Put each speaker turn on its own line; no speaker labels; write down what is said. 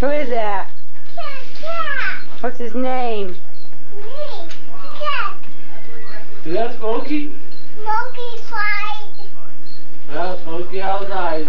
Who is that? What's his name?
Is that Smokey?
Smokey Slide.
Well, Smokey outside.